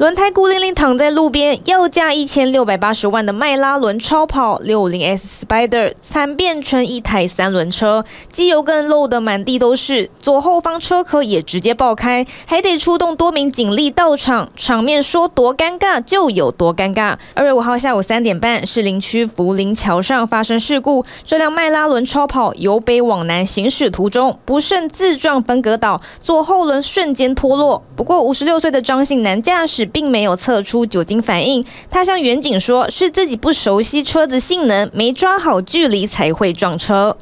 轮胎孤零零躺在路边，要价一千六百八十万的迈拉伦超跑六零 S Spider 惨变成一台三轮车，机油更漏得满地都是，左后方车壳也直接爆开，还得出动多名警力到场，场面说多尴尬就有多尴尬。二月五号下午三点半，士林区福林桥上发生事故，这辆迈拉伦超跑由北往南行驶途中，不慎自撞分隔岛，左后轮瞬间脱落。不过五十六岁的张姓男驾驶。并没有测出酒精反应，他向远景说是自己不熟悉车子性能，没抓好距离才会撞车。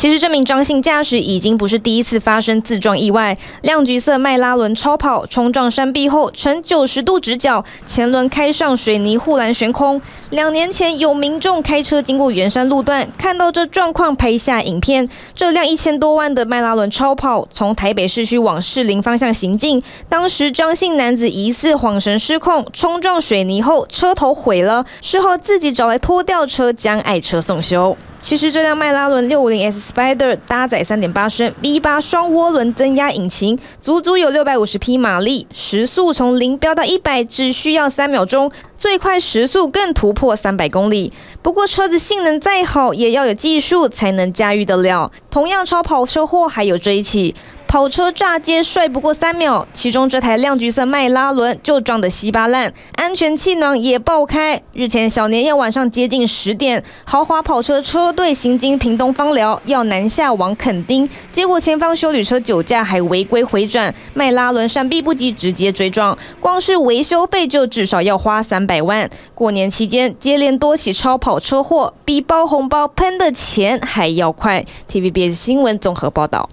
其实这名张姓驾驶已经不是第一次发生自撞意外。亮橘色迈拉伦超跑冲撞山壁后呈九十度直角，前轮开上水泥护栏悬空。两年前有民众开车经过圆山路段，看到这状况拍下影片。这辆一千多万的迈拉伦超跑从台北市区往士林方向行进，当时张姓男子疑似晃神失控，冲撞水泥后车头毁了，事后自己找来拖吊车将爱车送修。其实这辆迈拉伦六五零 S Spider 搭载三点八升 V 八双涡轮增压引擎，足足有六百五十匹马力，时速从零飙到一百只需要三秒钟，最快时速更突破三百公里。不过车子性能再好，也要有技术才能驾驭得了。同样超跑车祸还有这一起。跑车炸街帅不过三秒，其中这台亮橘色迈拉伦就撞得稀巴烂，安全气囊也爆开。日前小年夜晚上接近十点，豪华跑车车队行经屏东方寮，要南下往垦丁，结果前方修旅车酒驾还违规回转，迈拉伦闪避不及，直接追撞，光是维修费就至少要花三百万。过年期间接连多起超跑车祸，比包红包喷的钱还要快。TVBS 新闻综合报道。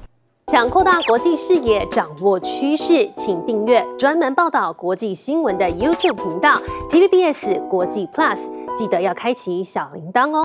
想扩大国际视野，掌握趋势，请订阅专门报道国际新闻的 YouTube 频道 TVBS 国际 Plus，记得要开启小铃铛哦。